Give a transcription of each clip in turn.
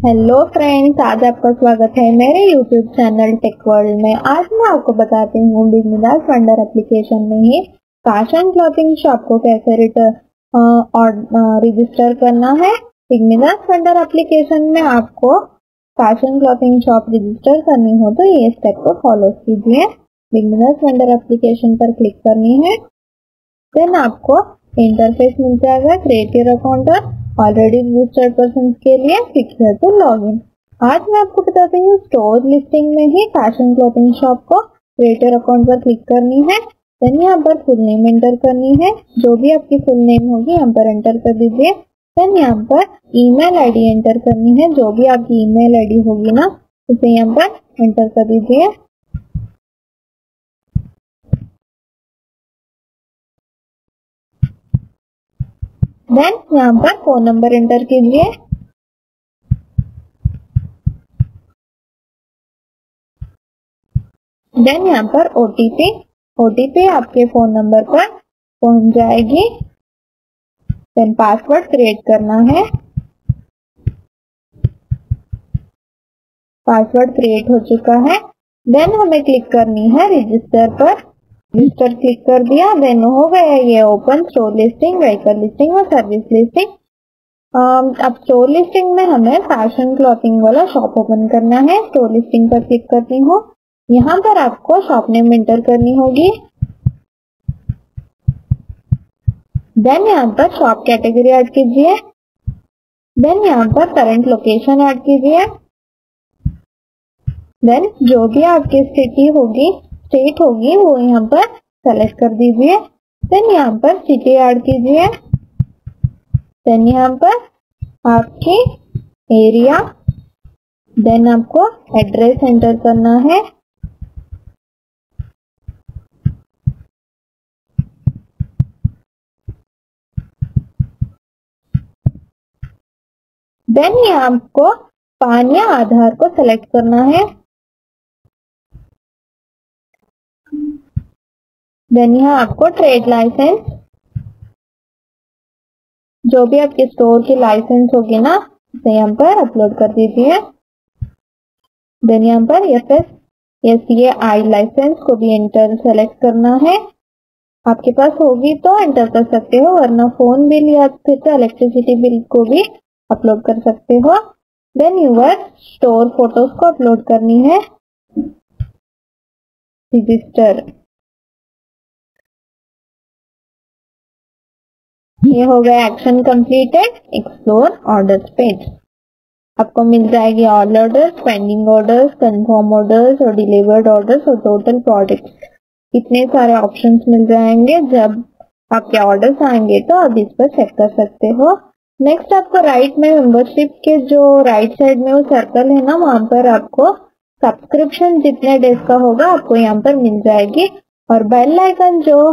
Hello friends आज आपका स्वागत है मेरे यूट्यूब चैनल टेक वर्ल्ड में। आज मैं आपको बताती हूँ मिदास वंडर एप्लीकेशन में ही फ़ैशन क्लॉथिंग शॉप को कैसे रिटर्न रजिस्टर करना है। मिदास वंडर एप्लीकेशन में आपको फ़ैशन क्लॉथिंग शॉप रजिस्टर करनी हो तो ये स्टेप को फॉलो कीजिए। मिदास वंडर एप्लीकेशन पर क्लिक करनी है। देन आपको इंटरफेस मिल जाएगा create your account already registered person के लिए click here to log in आज मैं आपको बताती हूँ स्टोर लिस्टिंग में ही फ़ैशन क्लॉथिंग शॉप को क्रिएटर अकाउंट पर क्लिक करनी है. देन यहाँ पर फुल नेम एंटर करनी है. जो भी आपकी फुल नेम होगी, यहाँ पर एंटर कर दीजिए. देन यहाँ पर ईमेल आईडी एंटर करनी है. जो भी आपकी ईमेल आईडी होगी ना, उसे यहाँ पर एंटर कर दीजिए. देन यहाँ पर फ़ोन नंबर एंटर कीजिए देन यहाँ पर ओटीपी ओटीपी आपके फ़ोन नंबर पर पहुँच जाएगी। देन पासवर्ड क्रिएट करना है। पासवर्ड क्रिएट हो चुका है। देन हमें क्लिक करनी है रजिस्टर पर। रजिस्टर क्लिक कर दिया देन हो गया ये open store listing vehicle listing और सर्विस लिस्टिंग अब स्टोर लिस्टिंग में हमें फ़ैशन क्लॉथिंग वाला शॉप ओपन करना है. स्टोर लिस्टिंग पर क्लिक करती हूँ. यहाँ पर आपको शॉप नेम एंटर करनी होगी. देन यहाँ पर शॉप कैटेगरी ऐड कीजिए. देन यहाँ पर करंट लोकेशन ऐड कीजिए. देन जो भी आपकी स्थिति होगी स्टेट होगी, वो यहाँ पर सेलेक्ट कर दीजिए। देन यहाँ पर सिटी ऐड कीजिए। देन यहाँ पर आपकी एरिया देन आपको एड्रेस एंटर करना है। देन यहाँ आपको पान आधार को सेलेक्ट करना है। देन यहाँ आपको ट्रेड लाइसेंस जो भी आपके स्टोर की लाइसेंस होगी ना, उसे यहाँ पर अपलोड कर दीजिए। देन यहाँ पर F S S I licence को भी एंटर सेलेक्ट करना है। आपके पास होगी तो एंटर कर सकते हो, वरना फ़ोन बिल या फिर तो इलेक्ट्रिसिटी बिल को भी अपलोड कर सकते हो। देन यूर स्टोर फ़ोटोज़ को अपलोड करनी है। रजिस्टर ये हो गया action completed explore orders page आपको मिल जाएगी all orders pending orders confirm orders और डिलीवर्ड ऑर्डर्स और टोटल प्रोडक्ट इतने सारे ऑप्शंस मिल जाएँगे. जब आपके ऑर्डर्स आएँगे तो आप इस पर चेक कर सकते हो. नेक्स्ट आपको राइट में मेंबरशिप के जो राइट साइड में वो सर्कल है ना, वहाँ पर आपको सब्सक्रिप्शन जितने डेज़ का होगा, आपको यहाँ पर मिल जाएगी। और बेल आइकन जो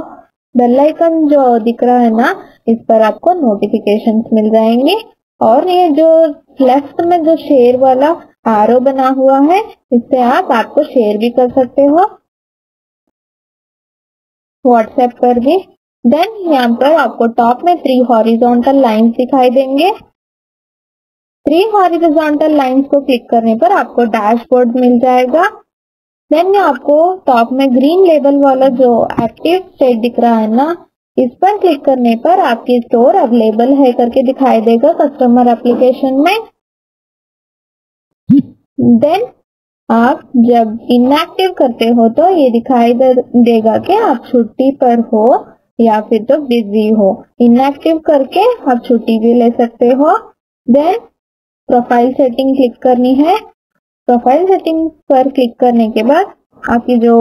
बेल आइकन जो दिख रहा है ना, इस पर आपको नोटिफिकेशन मिल जाएँगे। और ये जो लेफ़्ट में जो शेयर वाला आरो बना हुआ है, इससे आप आपको शेयर भी कर सकते हो। व्हाट्सएप पर भी। देन यहाँ पर आपको टॉप में थ्री हॉरिजॉन्टल लाइंस दिखाई देंगे। थ्री हॉरिजॉन्टल लाइंस को क्लिक करने पर आपको डैशबोर्ड मिल जाएगा। देन आपको टॉप में ग्रीन लेबल वाला जो एक्टिव स्टेट दिख रहा है ना, इस पर क्लिक करने पर आपकी स्टोर अवेलेबल है करके दिखाई देगा कस्टमर एप्लीकेशन में। देन आप जब इनएक्टिव करते हो तो ये दिखाई देगा कि आप छुट्टी पर हो या फिर तो बिज़ी हो। इनएक्टिव करके आप छुट्टी भी ले सकते हो। देन प्रोफ़ाइल सेटिंग क्लिक करनी है। प्रोफ़ाइल सेटिंग पर क्लिक करने के बाद आपकी जो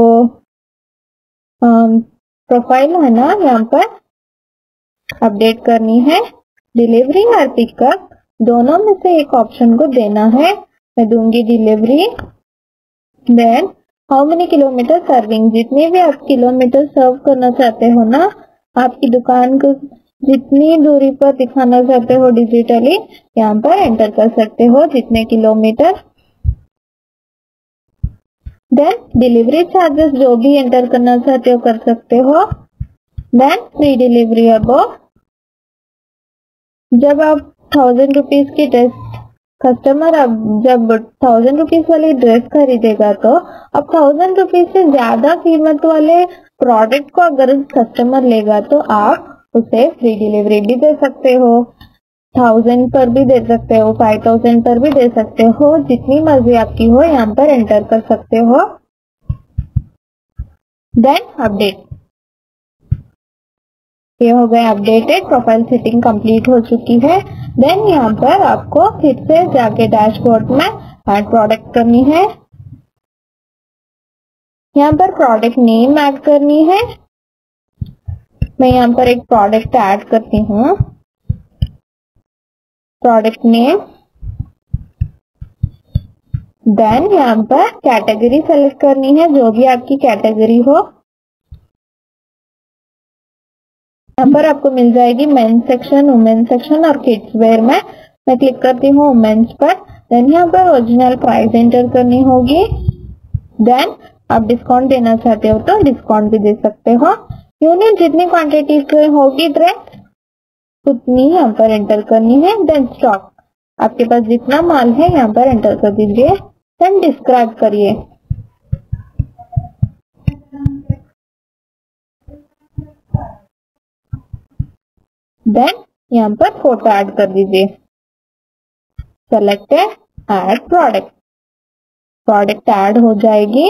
प्रोफ़ाइल है ना, यहाँ पर अपडेट करनी है। डिलीवरी और पिकअप दोनों में से एक ऑप्शन को देना है। मैं दूँगी delivery then how many kilometre serving जितनी भी आप किलोमीटर सर्व करना चाहते हो ना, आपकी दुकान को जितनी दूरी पर दिखाना चाहते हो डिजिटली यहाँ पर एंटर कर सकते हो जितने किलोमीटर देन डिलीवरी चार्जेस जो भी एंटर करना चाहते हो कर सकते हो. देन फ्री डिलीवरी अब जब आप थाउज़ेंड रुपीज़ की ड्रेस कस्टमर अब जब थाउज़ेंड रुपीज़ वाली ड्रेस खरीदेगा तो अब थाउज़ेंड रुपीज़ से ज़्यादा कीमत वाले प्रोडक्ट को अगर कस्टमर लेगा तो आप उसे फ्री डिलीवरी भी दे सकते हो। थाउज़ेंड पर भी दे सकते हो फाइव थाउज़ेंड पर भी दे सकते हो, जितनी मर्ज़ी आपकी हो, यहाँ पर एंटर कर सकते हो। देन अपडेट ये हो गया अपडेटेड प्रोफ़ाइल सेटिंग कंप्लीट हो चुकी है। देन यहाँ पर आपको फिर से जाके डैशबोर्ड में ऐड प्रोडक्ट करनी है। यहाँ पर प्रोडक्ट नेम ऐड करनी है। मैं यहाँ पर एक प्रोडक्ट ऐड करती हूँ। प्रोडक्ट नेम देन यहाँ पर कैटेगरी सेलेक्ट करनी है, जो भी आपकी कैटेगरी हो। यहाँ पर आपको मिल जाएगी मेन सेक्शन वुमेन सेक्शन और किड्स वेयर में। मैं क्लिक करती हूँ वुमेन्स पर। देन यहाँ पर ओरिजिनल प्राइस एंटर करनी होगी। देन आप डिस्काउंट देना चाहते हो तो डिस्काउंट भी दे सकते हो। यूनिट जितनी क्वांटिटी से होगी ड्रेस उतनी यहाँ पर एंटर करनी है देन स्टॉक आपके पास जितना माल है, यहाँ पर एंटर कर दीजिए देन डिस्क्राइब करिए। देन यहाँ पर फ़ोटो ऐड कर दीजिए। Select add product product add हो जाएगी।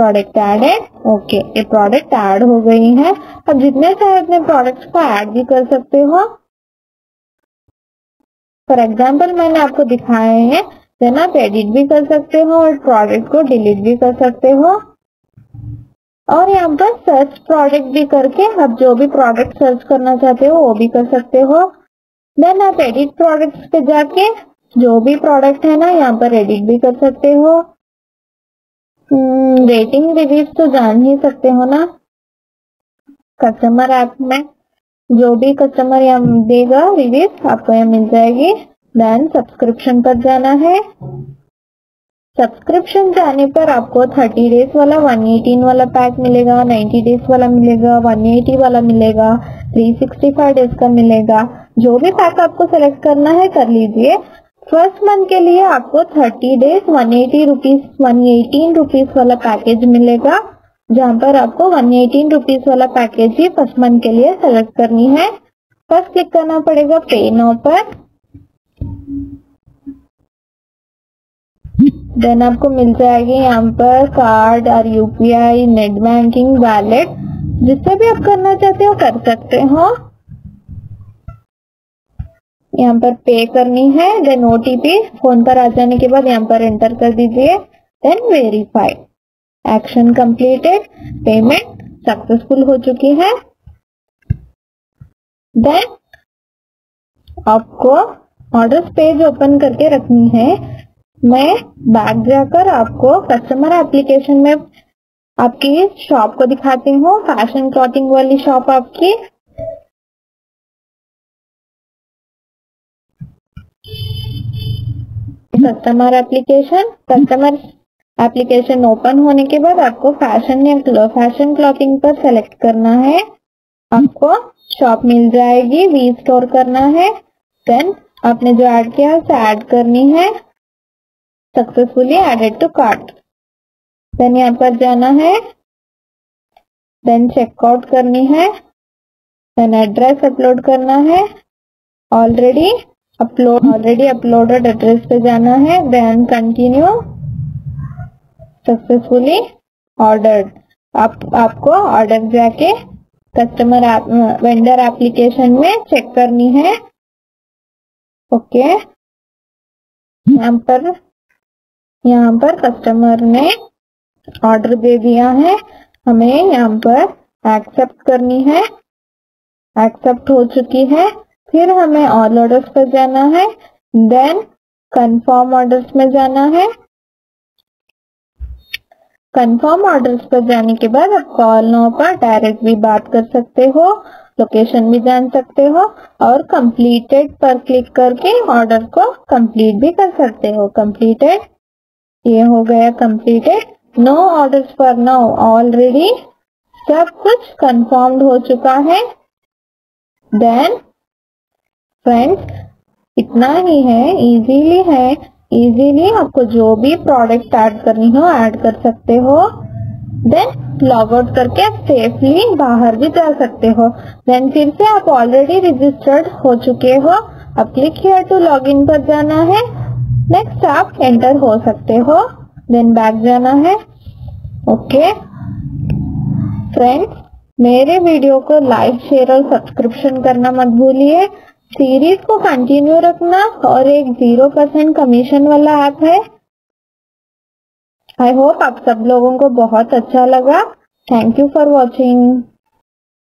प्रोडक्ट ऐड है ओके ये प्रोडक्ट ऐड हो गई है। अब जितने चाहे अपने प्रोडक्ट्स को ऐड भी कर सकते हो। फॉर एग्ज़ाम्पल मैंने आपको दिखाए हैं देन आप एडिट भी कर सकते हो और प्रोडक्ट को डिलीट भी कर सकते हो। और यहाँ पर सर्च प्रोडक्ट भी करके आप जो भी प्रोडक्ट सर्च करना चाहते हो, वो भी कर सकते हो। देन आप एडिट प्रोडक्ट्स पे जाके जो भी प्रोडक्ट है ना, यहाँ पर एडिट भी कर सकते हो। रेटिंग रिव्यूज़ तो जान ही सकते हो ना। कस्टमर ऐप में जो भी कस्टमर यहाँ देगा रिव्यूज़ आपको यहाँ मिल जाएगी। देन सब्सक्रिप्शन पर जाना है। सब्सक्रिप्शन जाने पर आपको 30 डेज़ वाला 118 वाला पैक मिलेगा 90 डेज़ वाला मिलेगा 180 वाला मिलेगा 365 डेज़ का मिलेगा। जो भी पैक आपको सेलेक्ट करना है, कर लीजिए। फ़र्स्ट मंथ के लिए आपको 30 days 180 rupees one eighteen rupees वाला पैकेज मिलेगा, जहाँ पर आपको 118 रुपीज़ वाला पैकेज ही फ़र्स्ट मंथ के लिए सेलेक्ट करनी है। फ़र्स्ट क्लिक करना पड़ेगा पे नो पर। देन आपको मिल जाएगी यहाँ पर कार्ड और यूपीआई नेट बैंकिंग वैलेट जिससे भी आप करना चाहते हो कर सकते हो। यहाँ पर पे करनी है देन ओटीपी फ़ोन पर आ जाने के बाद यहाँ पर एंटर कर दीजिए then verify action completed payment successful हो चुकी है. देन आपको ऑर्डर पेज ओपन करके रखनी है. मैं बैक जाकर आपको कस्टमर एप्लीकेशन में आपकी शॉप को दिखाती हूँ. फ़ैशन क्लॉथिंग वाली शॉप आपकी. Customer application customer application open होने के बाद आपको फ़ैशन या फ़ैशन क्लॉथिंग पर सेलेक्ट करना है। आपको शॉप मिल जाएगी वी स्टोर करना है। देन आपने जो ऐड किया, उसे ऐड करनी है। Successfully added to cart then यहाँ पर जाना है। देन चेकआउट करनी है। देन एड्रेस अपलोड करना है। Already upload already uploaded address पे जाना है देन कंटिन्यू सक्सेसफुली ऑर्डर आप, आपको ऑर्डर जाके कस्टमर वेंडर एप्लीकेशन में चेक करनी है। ओके यहाँ पर यहाँ पर कस्टमर ने ऑर्डर दे दिया है। हमें यहाँ पर एक्सेप्ट करनी है। एक्सेप्ट हो चुकी है। फिर हमें ऑल ऑर्डर्स पर जाना है देन कंफर्म ऑर्डर्स में जाना है। कंफर्म ऑर्डर्स पर जाने के बाद आप कॉल नो पर डायरेक्ट भी बात कर सकते हो लोकेशन भी जान सकते हो, और कंप्लीटेड पर क्लिक करके ऑर्डर को कंप्लीट भी कर सकते हो। कंप्लीटेड ये हो गया कंप्लीटेड नो ऑर्डर्स पर नो ऑलरेडी सब कुछ कंफर्म्ड हो चुका है। देन फ्रेंड्स इतना ही है इजीली है। इजीली आपको जो भी प्रोडक्ट ऐड करनी हो ऐड कर सकते हो। देन लॉग आउट करके आप सेफली बाहर भी जा सकते हो। देन फिर से आप ऑलरेडी रजिस्टर्ड हो चुके हो। अब click here to log in पर जाना है। नेक्स्ट आप एंटर हो सकते हो। देन बैक जाना है। ओके फ्रेंड्स मेरे वीडियो को लाइक शेयर और सब्सक्रिप्शन करना मत भूलिए। सीरीज़ को कंटिन्यू रखना और एक ज़ीरो परसेंट कमीशन वाला ऐप है। आई होप आप सब लोगों को बहुत अच्छा लगा। Thank you for watching